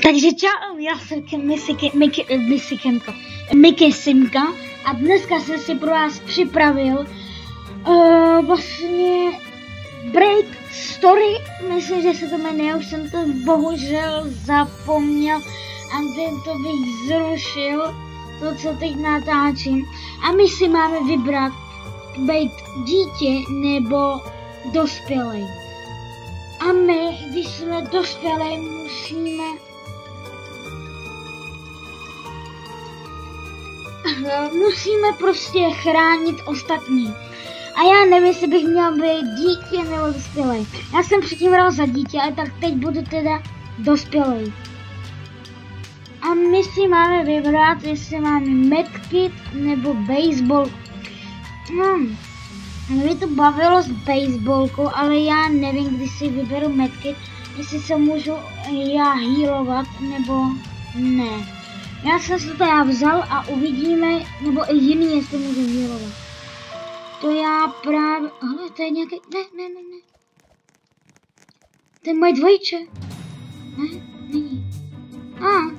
Takže čau, já jsem Miky Simka a dneska jsem si pro vás připravil uh, vlastně Break Story, myslím, že se to jmenuje, už jsem to bohužel zapomněl a to bych zrušil, to, co teď natáčím. A my si máme vybrat být dítě nebo dospělý. A my, když jsme dospělí, musíme musíme prostě chránit ostatní. A já nevím, jestli bych měl být dítě nebo dospělý. Já jsem předtím hrál za dítě, ale tak teď budu teda dospělý. A my si máme vybrat, jestli máme medkit nebo baseball. Hmm. Mě to bavilo s baseballkou, ale já nevím, kdy si vyberu medkit, jestli se můžu já healovat nebo ne. Já jsem si to já vzal a uvidíme, nebo i jiný, jestli můžu healovat. To já právě, ale to je nějaký, ne, ne, ne, ne. To je moje dvojče. Ne, není. A, ah,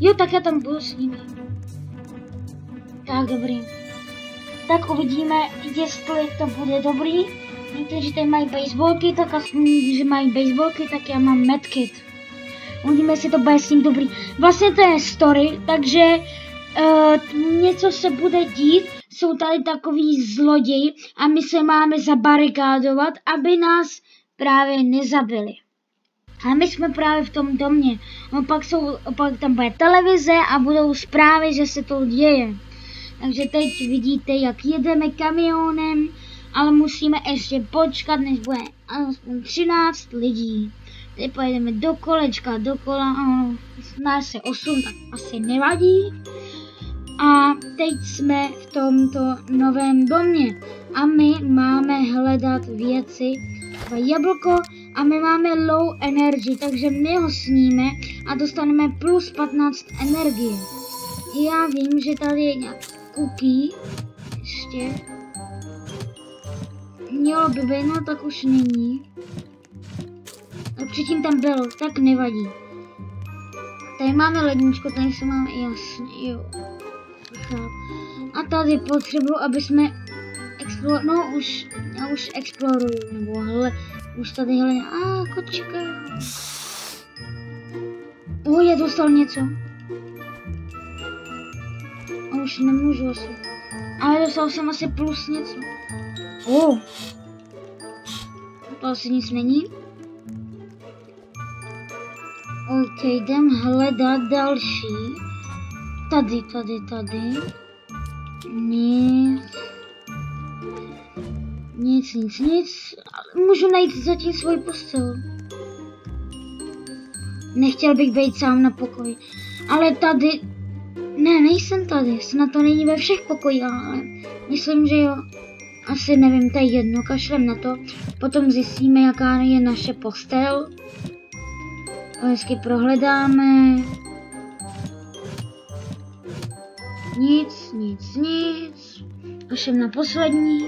jo, tak já tam budu s nimi. Tak, dobrý tak uvidíme, jestli to bude dobrý. Někteří tady mají baseballky, tak aspoň, že mají baseballky, tak já mám medkit. Uvidíme, jestli to bude s ním dobrý. Vlastně to je story, takže uh, něco se bude dít, jsou tady takový zloději a my se máme zabarikádovat, aby nás právě nezabili. A my jsme právě v tom domě. No pak, jsou, pak tam bude televize a budou zprávy, že se to děje. Takže teď vidíte, jak jedeme kamionem, ale musíme ještě počkat, než bude alespoň 13 lidí. Teď pojedeme do kolečka, dokola, ano, nás se 8, tak asi nevadí. A teď jsme v tomto novém domě a my máme hledat věci, jablko a my máme low energy, takže my ho sníme a dostaneme plus 15 energie. Já vím, že tady je nějak cookie. Ještě. Mělo by být, no tak už není. A předtím tam byl, tak nevadí. Tady máme ledničko, tady se máme jasně, jo. A tady potřebuji, aby jsme explor... No už, já už exploruju, nebo hele, už tady hele, a kočka. O, je dostal něco už nemůžu asi. Ale dostal jsem asi plus něco. Oh. To asi nic není. OK, jdem hledat další. Tady, tady, tady. Nic. Nic, nic, nic. Můžu najít zatím svůj postel. Nechtěl bych být sám na pokoji. Ale tady ne, nejsem tady, snad to není ve všech pokojích, ale myslím, že jo. Asi nevím, to je jedno, kašlem na to. Potom zjistíme, jaká je naše postel. Hezky prohledáme. Nic, nic, nic. Kašlem na poslední.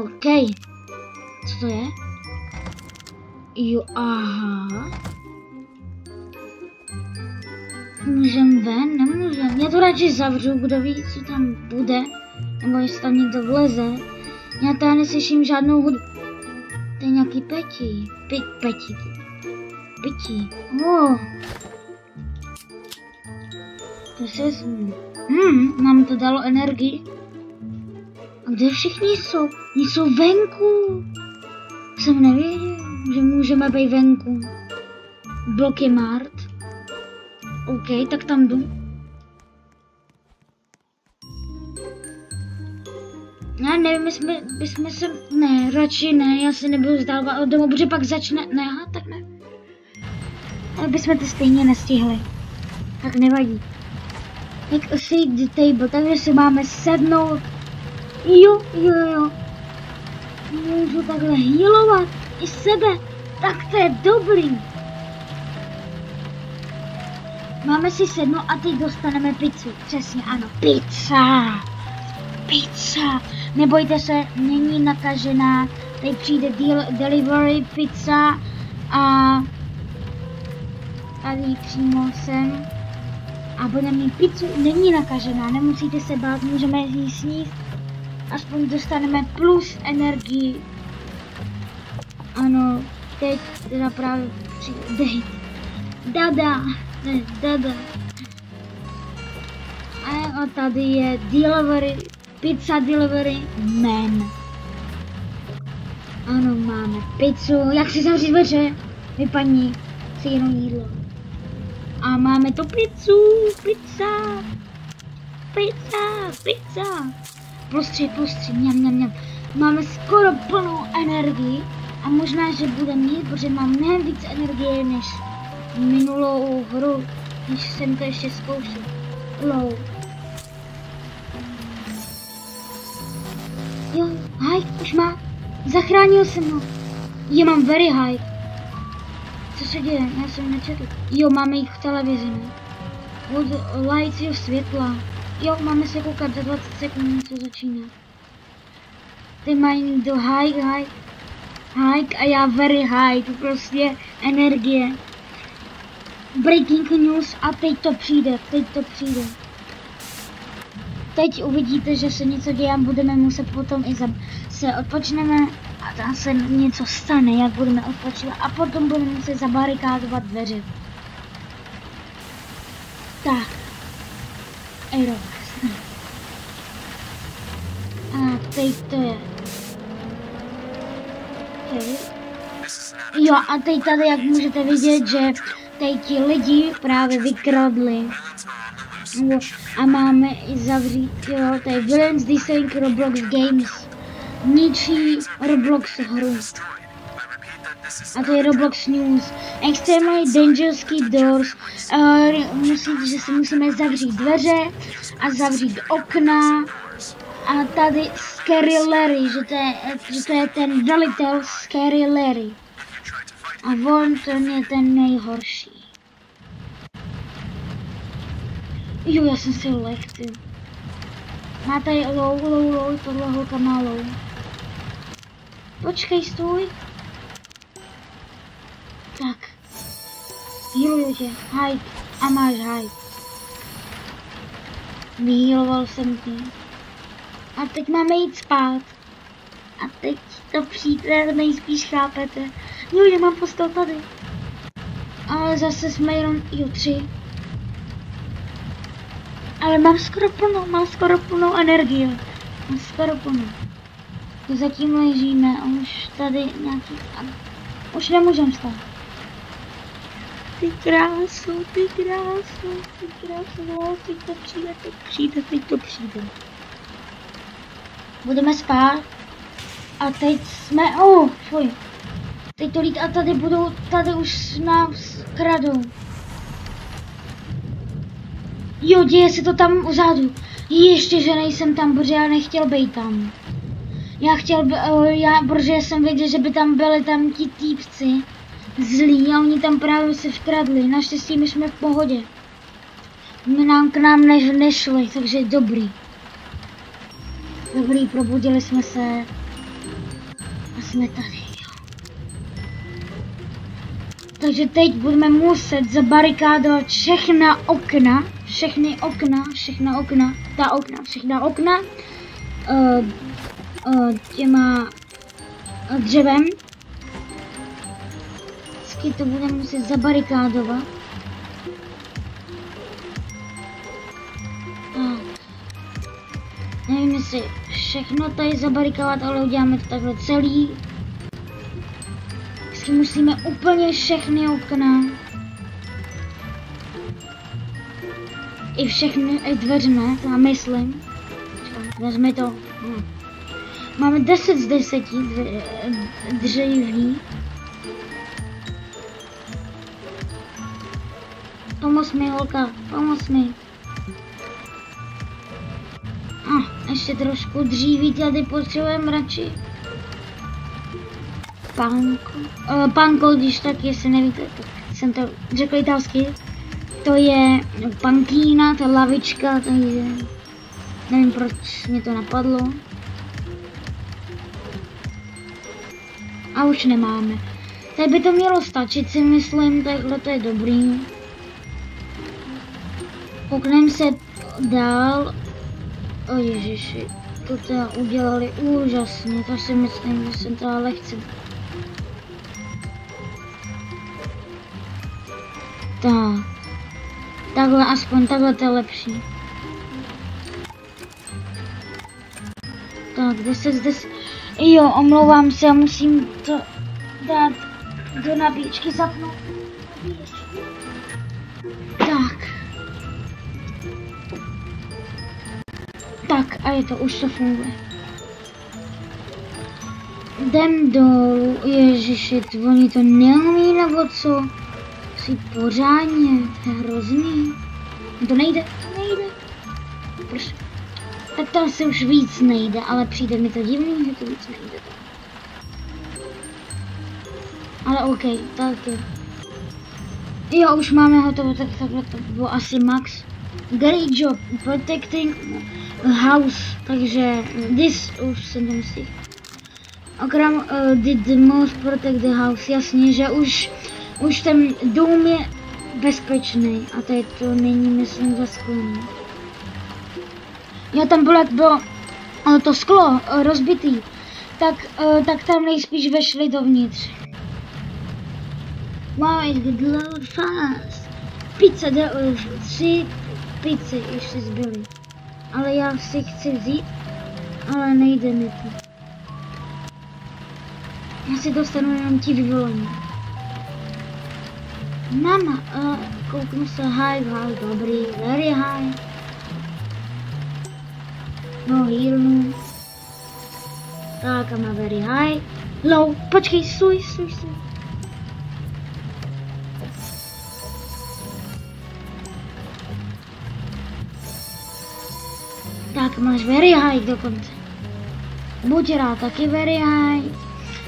OK. Co to je? Jo, aha. Můžem ven? Nemůžem. Já to radši zavřu, kdo ví, co tam bude. Nebo jestli tam někdo vleze. Já tady neslyším žádnou hudbu. To je nějaký peti. Pi, peti. Peti. Oh. To se vezmu. Hmm, nám to dalo energii. A kde všichni jsou? Oni jsou venku. Jsem nevěděl, že můžeme být venku. Bloky Mart. OK, tak tam jdu. Já nevím, my jsme se... Ne, radši ne, já se nebudu vzdávat od domu, protože pak začne... Ne, aha, tak ne. Ale bychom to stejně nestihli. Tak nevadí. Jak a seat the table, takže si máme sednout. Jo, jo, jo. Můžu takhle healovat i sebe. Tak to je dobrý. Máme si sednout a teď dostaneme pizzu. Přesně, ano. Pizza. Pizza. Nebojte se, není nakažená. Teď přijde deal, delivery pizza a tady přímo sem a budeme mít pizzu, není nakažená, nemusíte se bát, můžeme ji sníst, aspoň dostaneme plus energii. Ano, teď teda právě přijde Dada, ne, dada. A tady je delivery, pizza delivery man. Ano, máme pizzu. Jak si zavřít dveře? Vypadni si jenom jídlo. A máme tu pizzu, pizza, pizza, pizza. Plus tři, mňam, mňam, mňam. Máme skoro plnou energii a možná, že bude mít, protože mám mnohem víc energie než minulou hru, když jsem to ještě zkoušel. Low. Jo, haj, už má. Zachránil jsem ho. Je, mám very high. Co se děje? Já jsem nečetl. Jo, máme jich v televizi, ne? Od jo, světla. Jo, máme se koukat za 20 sekund, co začíná. Ty mají do high, high, high a já very high. To prostě energie. Breaking news a teď to přijde, teď to přijde. Teď uvidíte, že se něco děje a budeme muset potom i za, se odpočneme tam se něco stane, jak budeme odpočívat a potom budeme muset zabarikádovat dveře. Tak. Aerox. A teď to je. Okay. Jo, a teď tady, jak můžete vidět, že teď ti lidi právě vykradli. A máme i zavřít, jo, to je Villains Desync Roblox Games. Ničí Roblox hru. A to je Roblox News. Extremely dangerous keep doors. Uh, musí, že si musíme zavřít dveře a zavřít okna. A tady Scary Larry, že to je, že to je ten velitel Scary Larry. A on ten je ten nejhorší. Jo, já jsem si ty. Má tady low, low, low, tohle holka má low. Počkej, stůj. Tak. Healuju tě, hide. A máš hide. Vyhealoval jsem tě. A teď máme jít spát. A teď to přijde, nejspíš chápete. Jo, já mám postel tady. Ale zase jsme jenom, jo, tři. Ale mám skoro plnou, mám skoro plnou energii. Mám skoro plnou. To zatím ležíme a už tady nějaký... Už nemůžem stát. Ty krásu, ty krásu, ty krásu, no, teď to přijde, teď přijde, teď to přijde. Budeme spát. A teď jsme, oh, fuj. Teď tolik a tady budou, tady už nás kradou. Jo, děje se to tam vzadu. Ještě, že nejsem tam, protože já nechtěl být tam. Já chtěl, já, protože jsem věděl, že by tam byli tam ti týpci zlí a oni tam právě se vkradli. Naštěstí my jsme v pohodě. My nám k nám než, nešli, takže dobrý. Dobrý, probudili jsme se. A jsme tady. Takže teď budeme muset zabarikádovat všechna okna, všechny okna, všechna okna, ta okna, všechna okna uh, těma uh, dřevem. Vždycky to budeme muset zabarikádovat. Nevím, jestli všechno tady zabarikovat, ale uděláme to takhle celý vždycky musíme úplně všechny okna. I všechny, i dveře, ne? Myslím. Vezmi to. No. Máme 10 z 10 dřeví. Pomoz mi, holka, pomoz mi. A, ah, ještě trošku dříví tady potřebujeme radši panko, uh, panko, když tak, jestli nevíte, tak jsem to řekl italsky, to je pankýna, ta lavička, to je, nevím proč mě to napadlo. A už nemáme. Tady by to mělo stačit si myslím, takhle to je dobrý. Koukneme se dál. O ježiši, to teda udělali úžasně, to si myslím, že jsem teda lehce Tak. Takhle aspoň, takhle to je lepší. Tak, 10 z 10. Jo, omlouvám se, musím to dát do nabíječky zapnout. Tak. Tak, a je to, už to funguje. Jdem dolů, ježiši, oni to neumí nebo co? Si pořádně, to je hrozný. To nejde, to nejde. Proč? Tak to asi už víc nejde, ale přijde mi to divný, že to víc nejde. Ale OK, tak jo. Jo, už máme hotovo, tak takhle to bylo asi max. Great job protecting house, takže this už jsem to myslí. Okram uh, did the most protect the house, jasně, že už, už ten dům je bezpečný a teď to není, myslím, za sklem. Jo, tam bylo, jak bylo uh, to sklo uh, rozbitý, tak, uh, tak tam nejspíš vešli dovnitř. Wow, it's good load fast. Pizza, jde už tři pizzy ještě zbyly. Ale já si chci vzít, ale nejde mi to. Já si dostanu jenom ti vyvolení. Mama, uh, kouknu se, high, high, dobrý, very high. No healnu. Tak, a very high. Low, počkej, stůj, stůj, stůj. Tak máš very high dokonce. Buď rád taky very high.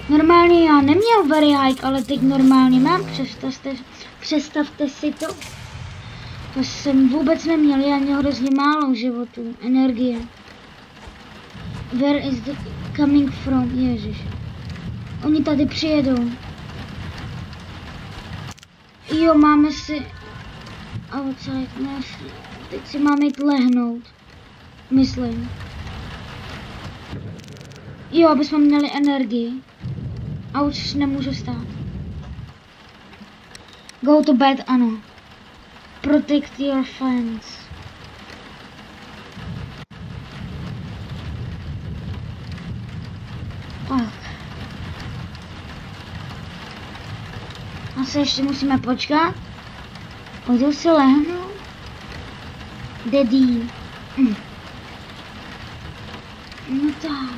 Normálně já neměl very high, ale teď normálně mám. Představte, představte si to. To jsem vůbec neměl, já měl hrozně málo životů, energie. Where is the coming from? Ježiš. Oni tady přijedou. Jo, máme si... Outside, ne, teď si máme jít lehnout. Myslím. Jo, aby jsme měli energii. A už nemůžu stát. Go to bed, ano. Protect your friends. Asi ještě musíme počkat. Pojdu si lehnout. Daddy. Hm. No tak.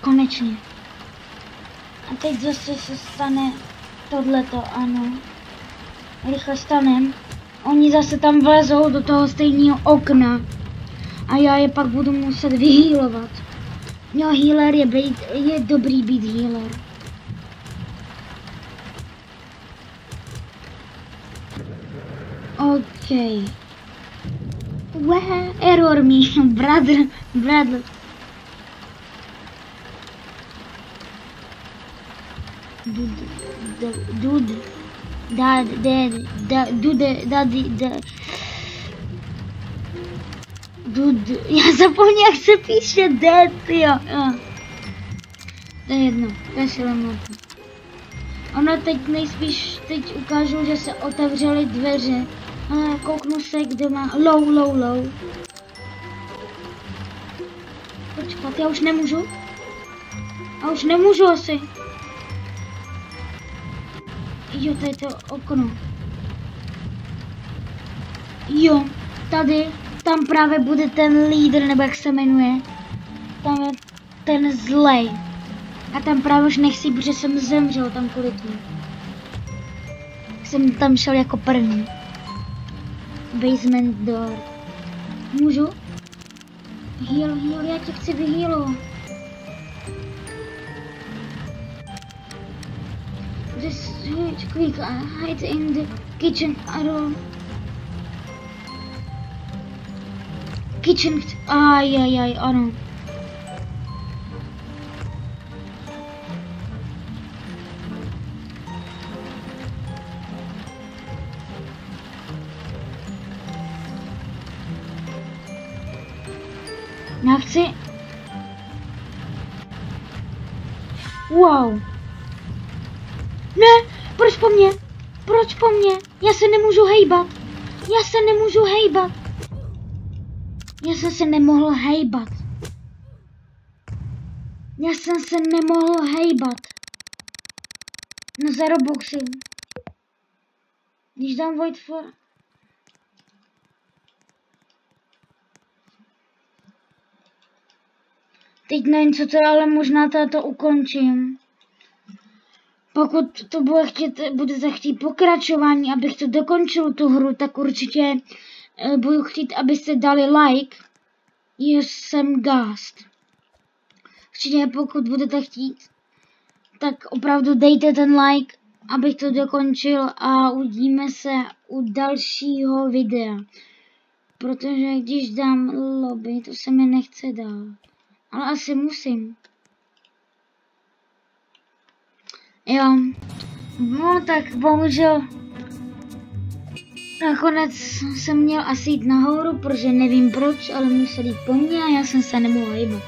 Konečně. A teď zase se stane tohleto, ano. Rychle stanem. Oni zase tam vlezou do toho stejného okna. A já je pak budu muset vyhýlovat. Jo, healer je, být, je dobrý být healer. OK. Where error me, brother, brother. Dude, dude, dad, dad, dad, dude, daddy, dad. Dude, já zapomněl, jak se píše dad, jo. To je jedno, kašlem na to. Ono teď nejspíš, teď ukážu, že se otevřely dveře. Ale kouknu se, kde má low, low, low. Počkat, já už nemůžu. Já už nemůžu asi. Jo, to je to okno. Jo, tady, tam právě bude ten lídr, nebo jak se jmenuje. Tam je ten zlej. A tam právě už nechci, protože jsem zemřel tam kvůli tomu. Jsem tam šel jako první. Basement door. Můžu? Heal, heal, já tě chci huge quick, I hide in the kitchen, I don't... Kitchen... ay ay aj, ano. Já chci... Wow. Ne, proč po mně? Proč po mně? Já se nemůžu hejbat. Já se nemůžu hejbat. Já jsem se nemohl hejbat. Já jsem se nemohl hejbat. No za Robuxy. Když dám Void for... Teď nevím, co to je, ale možná to ukončím. Pokud to bude chtít, budete chtít pokračování, abych to dokončil tu hru, tak určitě budu chtít, abyste dali like. Jsem Gast. Určitě pokud budete chtít, tak opravdu dejte ten like, abych to dokončil a uvidíme se u dalšího videa. Protože když dám lobby, to se mi nechce dát. Ale asi musím. Jo. No tak bohužel nakonec jsem měl asi jít nahoru, protože nevím proč, ale musel jít po mně a já jsem se nemohl hýbat.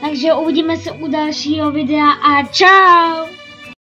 Takže uvidíme se u dalšího videa a čau!